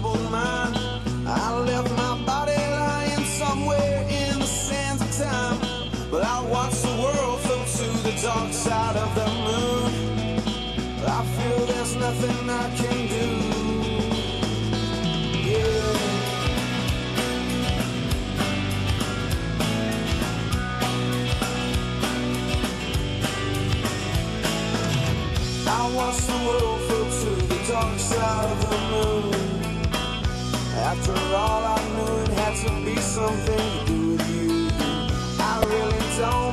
troubled mind. I left my body lying somewhere in the sands of time. But I watched the world float to the dark side of the moon. I feel there's nothing I can do. Yeah. I watched the world float to the dark side of the moon. After all, I knew it had to be something to do with you. I really don't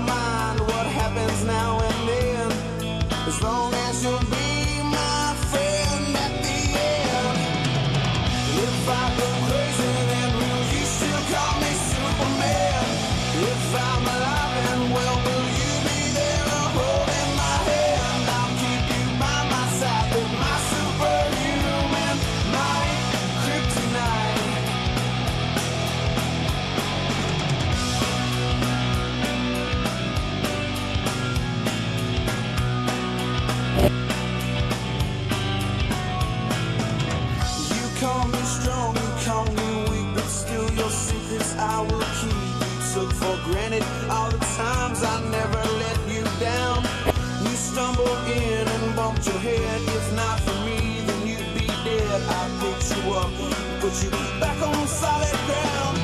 bumped your head. If not for me, then you'd be dead. I picked you up, put you back on solid ground.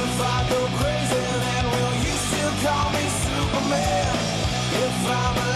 If I go crazy, then will you still call me Superman? If I'm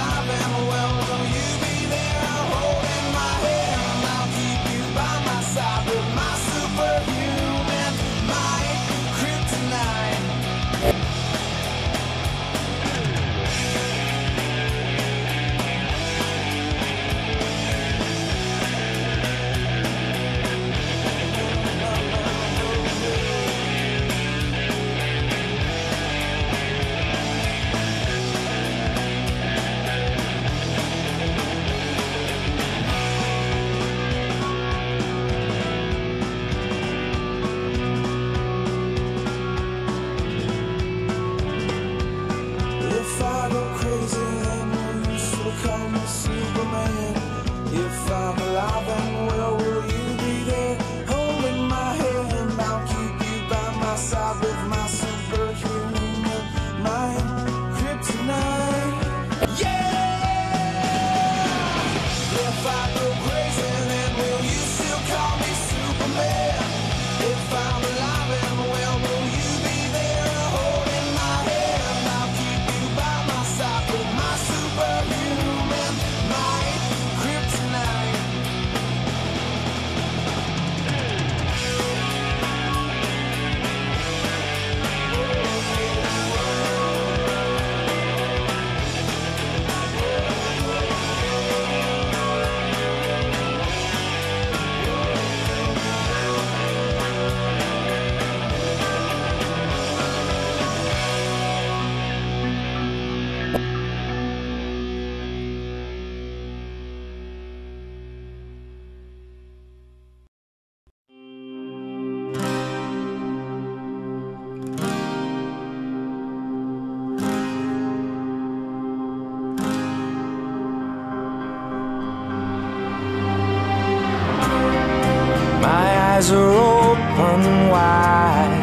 eyes are open wide.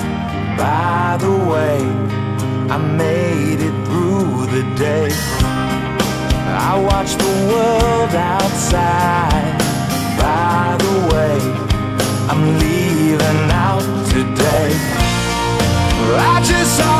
By the way, I made it through the day. I watch the world outside. By the way, I'm leaving out today. I just saw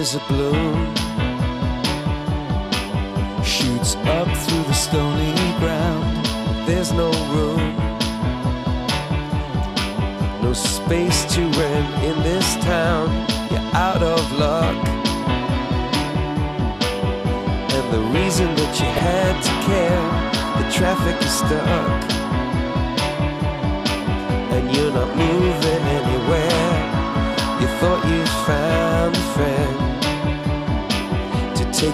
is a blue shoots up through the stony ground. But there's no room, no space to rent in this town. You're out of luck, and the reason that you had to care, the traffic is stuck, and you're not moving anywhere.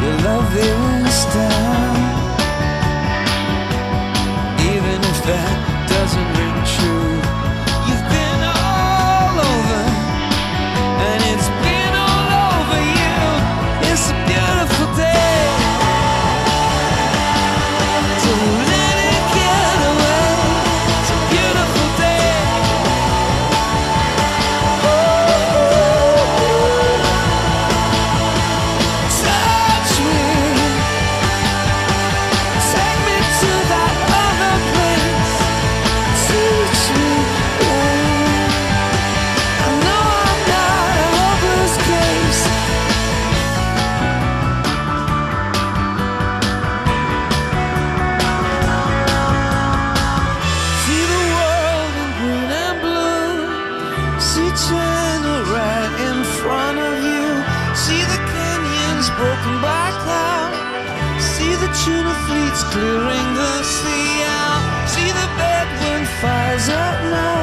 Your love is down. certain